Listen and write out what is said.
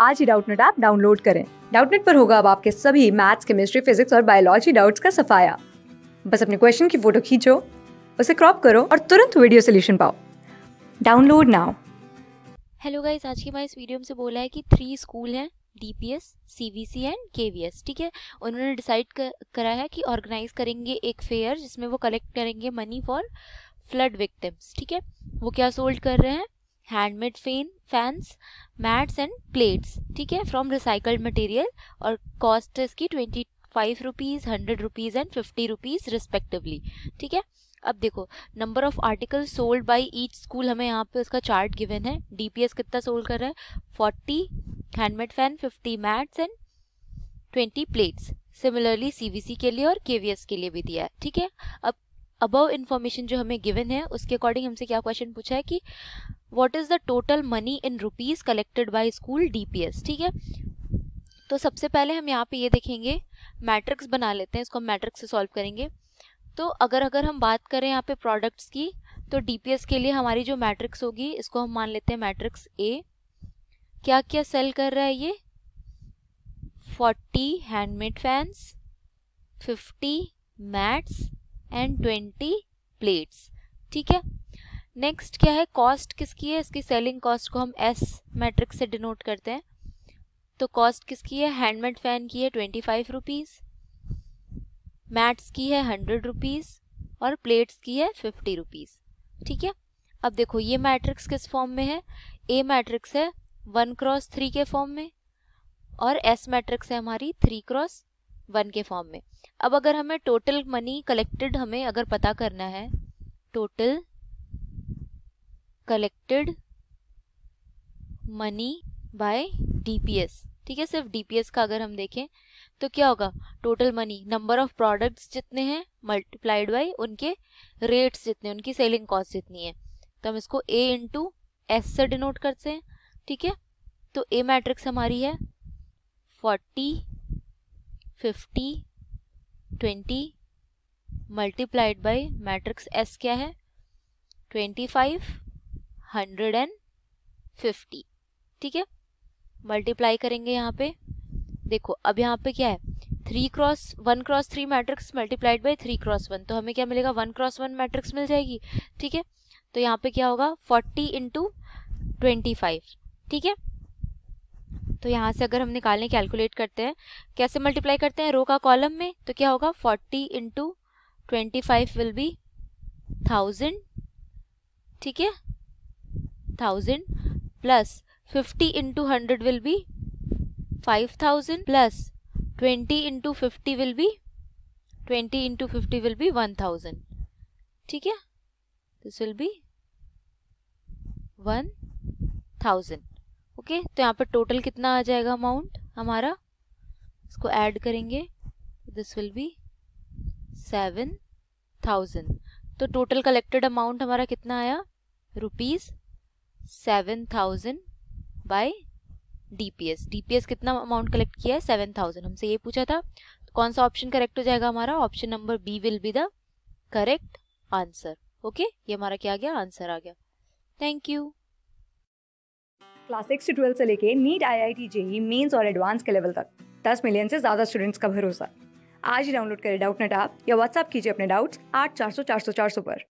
आज ही Doubtnut app download करें। डाउटनेट पर होगा अब आपके सभी मैथ्स केमिस्ट्री फिजिक्स और बायोलॉजी डाउट्स का सफाया। बस अपने क्वेश्चन की फ़ोटो खींचो उसे क्रॉप करो और तुरंत वीडियो सोल्यूशन पाओ। Download now. हेलो गाइस आज की हमारे इस वीडियो में से बोला है कि थ्री स्कूल हैं डीपीएस सीवीसी एंड केवीएस ठीक है? उन्होंने डिसाइड कर, करा है कि ऑर्गेनाइज करेंगे एक फेयर जिसमें वो कलेक्ट करेंगे मनी फॉर फ्लड विक्टिम्स ठीक है? वो क्या सोल्ड कर रहे हैं? Handmade fan fans mats and plates ठीक है? फ्रॉम रिसाइकल्ड मटेरियल और कॉस्ट इसकी twenty five rupees hundred rupees and fifty rupees respectively ठीक है? अब देखो number of article sold by each school हमें यहाँ पे उसका चार्ट गिवन है। डीपीएस कितना सोल्ड कर रहा है? Forty handmade fan fifty mats and twenty plates similarly CVC के लिए और केवीएस के लिए भी दिया है, ठीक है? अब अबव इन्फॉर्मेशन जो हमें गिवन है, उसके अकॉर्डिंग हमसे क्या क्वेश्चन पूछा है कि what is the total money in rupees collected by school DPS ठीक है? तो सबसे पहले हम यहाँ पे ये देखेंगे मैट्रिक्स बना लेते हैं, इसको हम मैट्रिक्स से सॉल्व करेंगे। तो अगर अगर हम बात करें यहाँ पे प्रोडक्ट्स की तो डीपीएस के लिए हमारी जो मैट्रिक्स होगी, इसको हम मान लेते हैं मैट्रिक्स ए क्या क्या सेल कर रहा है ये? Forty handmade fans fifty mats and twenty plates ठीक है? नेक्स्ट क्या है? कॉस्ट किसकी है? इसकी सेलिंग कॉस्ट को हम एस मैट्रिक्स से डिनोट करते हैं। तो कॉस्ट किसकी है? हैंडमेड फ़ैन की है ट्वेंटी फाइव रुपीज़ मैट्स की है हंड्रेड रुपीज़ और प्लेट्स की है फिफ्टी रुपीज़ ठीक है? अब देखो, ये मैट्रिक्स किस फॉर्म में है? ए मैट्रिक्स है वन क्रॉस थ्री के फॉर्म में. और एस मैट्रिक्स है हमारी थ्री क्रॉस वन के फॉर्म में. अब अगर हमें टोटल मनी कलेक्टेड हमें अगर पता करना है total collected money by DPS ठीक है, सिर्फ़ डीपीएस का अगर हम देखें तो क्या होगा? Total money number of products जितने हैं मल्टीप्लाइड बाय उनके रेट्स जितने उनकी सेलिंग कॉस्ट जितनी है। तो हम इसको ए इंटू एस से डिनोट करते हैं, ठीक है? तो ए मैट्रिक्स हमारी है forty fifty twenty multiplied by matrix S क्या है? Twenty five hundred and fifty. ठीक है? मल्टीप्लाई करेंगे यहाँ पे। देखो, अब यहाँ पे क्या है? Three cross, one cross three matrix multiplied by three cross one. तो हमें क्या मिलेगा? वन क्रॉस वन मैट्रिक्स मिल जाएगी। ठीक है? तो यहाँ पे क्या होगा? Forty into twenty five. ठीक है? तो यहाँ से अगर हम निकालने कैलकुलेट करते हैं, कैसे मल्टीप्लाई करते हैं? रो का कॉलम में तो क्या होगा? Forty into twenty five will be thousand. ठीक है? Thousand plus fifty into hundred will be five thousand plus twenty into fifty will be twenty into fifty will be one thousand ठीक है? This will be one thousand okay तो यहाँ पर total कितना आ जाएगा amount हमारा? इसको ऐड करेंगे। This will be seven thousand तो टोटल कलेक्टेड अमाउंट हमारा कितना आया? Rupees seven thousand by DPS DPS कितना अमाउंट कलेक्ट किया है? Seven thousand. हमसे ये पूछा था तो कौन सा ऑप्शन करेक्ट हो जाएगा हमारा? Option number B will be the correct answer okay ये हमारा क्या आ गया? आंसर आ गया. थैंक यू क्लास सिक्स से ट्वेल्थ से लेके NEET I I T JEE Mains और एडवांस के लेवल तक, दस मिलियन से ज़्यादा स्टूडेंट्स का भरोसा। आज ही डाउनलोड करें डाउट नेट आप या व्हाट्सअप कीजिए अपने डाउट्स आठ चार सौ चार सौ चार सौ पर।